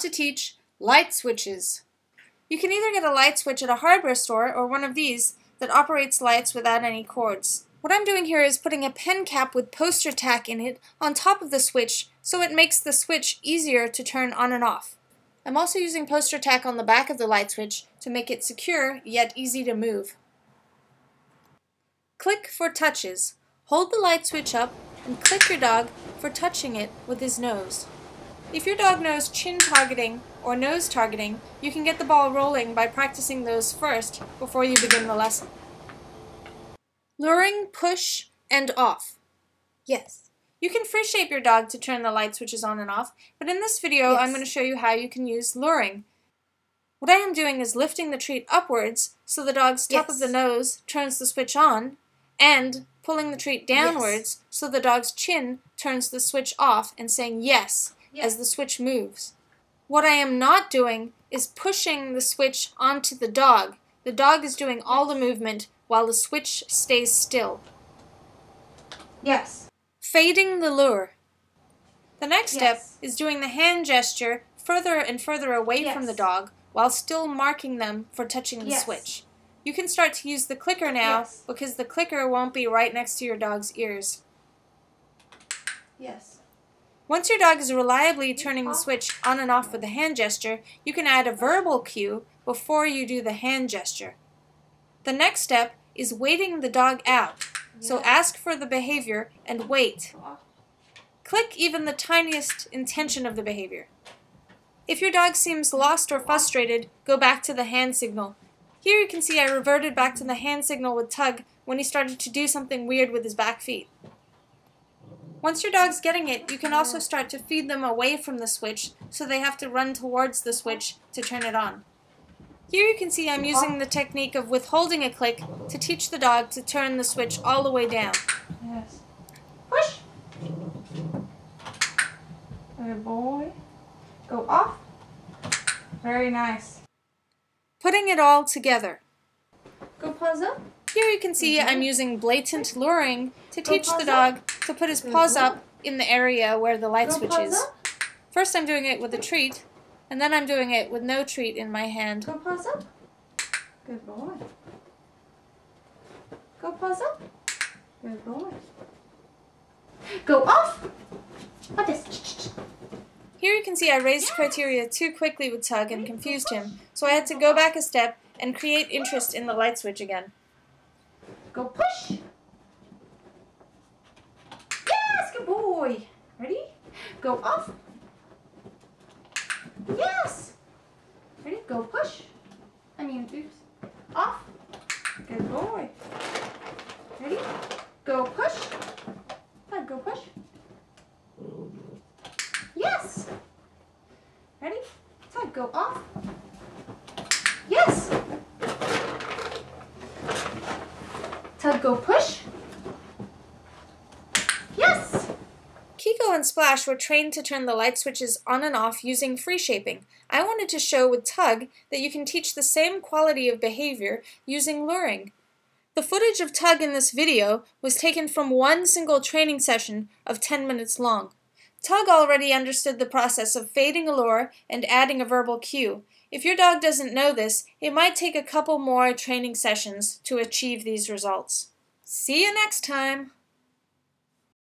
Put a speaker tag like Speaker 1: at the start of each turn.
Speaker 1: to teach light switches. You can either get a light switch at a hardware store or one of these that operates lights without any cords. What I'm doing here is putting a pen cap with poster tack in it on top of the switch so it makes the switch easier to turn on and off. I'm also using poster tack on the back of the light switch to make it secure yet easy to move. Click for touches. Hold the light switch up and click your dog for touching it with his nose. If your dog knows chin targeting or nose targeting, you can get the ball rolling by practicing those first before you begin the lesson. Luring, push, and off. Yes. You can free shape your dog to turn the light switches on and off, but in this video yes. I'm going to show you how you can use luring. What I am doing is lifting the treat upwards so the dog's top yes. of the nose turns the switch on, and pulling the treat downwards yes. so the dog's chin turns the switch off and saying yes, yes as the switch moves. What I am not doing is pushing the switch onto the dog. The dog is doing all the movement while the switch stays still.
Speaker 2: Yes.
Speaker 1: Fading the lure. The next yes. step is doing the hand gesture further and further away yes. from the dog while still marking them for touching the yes. switch. You can start to use the clicker now because the clicker won't be right next to your dog's ears.
Speaker 2: Yes.
Speaker 1: Once your dog is reliably turning the switch on and off with the hand gesture, you can add a verbal cue before you do the hand gesture. The next step is waiting the dog out, so ask for the behavior and wait. Click even the tiniest intention of the behavior. If your dog seems lost or frustrated, go back to the hand signal here you can see I reverted back to the hand signal with Tug when he started to do something weird with his back feet. Once your dog's getting it, you can also start to feed them away from the switch so they have to run towards the switch to turn it on. Here you can see I'm using the technique of withholding a click to teach the dog to turn the switch all the way down.
Speaker 2: Yes. Push. Good boy. Go off. Very nice
Speaker 1: putting it all together.
Speaker 2: Go paws up.
Speaker 1: Here you can see mm -hmm. I'm using blatant luring to teach the dog up. to put his paws up in the area where the light Go switch is. First I'm doing it with a treat, and then I'm doing it with no treat in my hand.
Speaker 2: Go paws up. Good boy. Go paws up. Good boy. Go off. What is?
Speaker 1: Here you can see I raised criteria too quickly with Tug and confused him, so I had to go back a step and create interest in the light switch again.
Speaker 2: Go push! Yes, good boy! Ready? Go off! Yes! Ready? Go push! I mean, oops. Off! Good boy! Ready? Go push! Go push! Yes. Ready? Todd, go off? Yes. Tug, go push. Yes.
Speaker 1: Kiko and Splash were trained to turn the light switches on and off using free shaping. I wanted to show with Tug that you can teach the same quality of behavior using luring. The footage of Tug in this video was taken from one single training session of 10 minutes long. Tug already understood the process of fading a lure and adding a verbal cue. If your dog doesn't know this, it might take a couple more training sessions to achieve these results. See you next time!